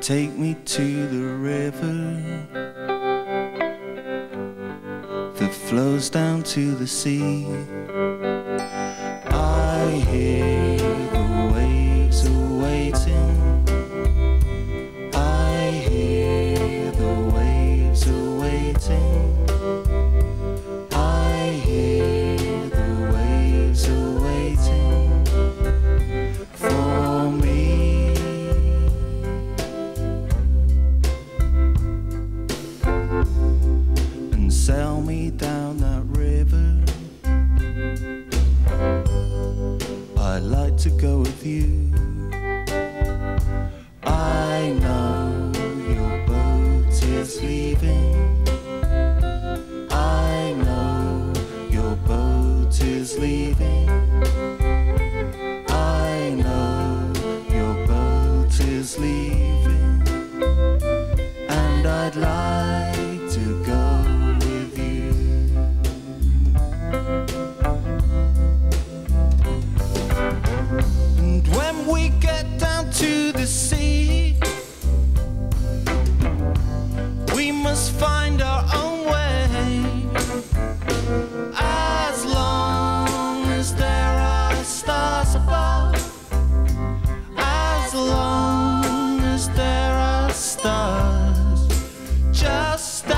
Take me to the river that flows down to the sea. I hear. to go with you. I know your boat is leaving. I know your boat is leaving. I know your boat is leaving. And I'd like stop.